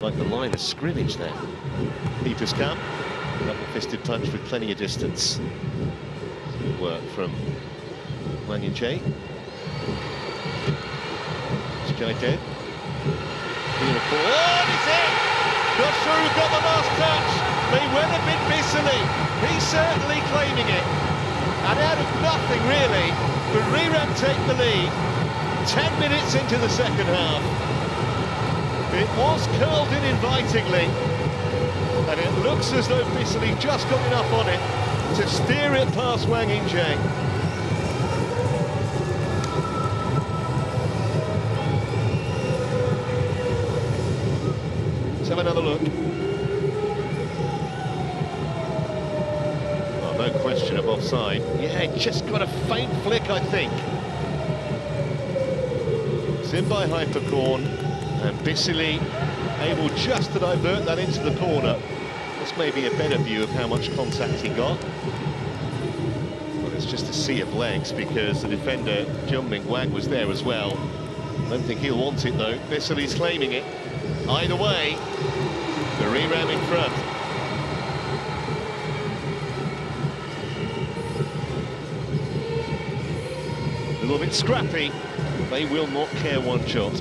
Like the line of scrimmage there. Keeper's come. Double-fisted punch with plenty of distance. Good work from Hwang In-jae. Skydead. Beautiful. Oh, and it's in! Who got the last touch. May well have been Bissoli. He's certainly claiming it. And out of nothing, really, Buriram take the lead. Ten minutes into the second half. It was curled in invitingly, and it looks as though Bissoli just got enough on it to steer it past Hwang In-jae. Let's have another look. Oh, no question of offside. Yeah, just got a faint flick, I think. It's in by Hypercorn. And Bissoli able just to divert that into the corner. This may be a better view of how much contact he got. Well, it's just a sea of legs because the defender, Jeon Min-gwang, was there as well. I don't think he'll want it, though. Bissoli's claiming it. Either way, the Buriram in front. A little bit scrappy. They will not care one shot.